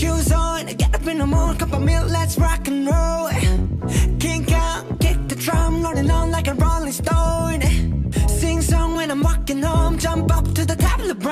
shoes on, get up in the morning, cup of milk, let's rock and roll. Kink out, kick the drum, rolling on like a rolling stone. Sing song when I'm walking home, jump up to the top of the.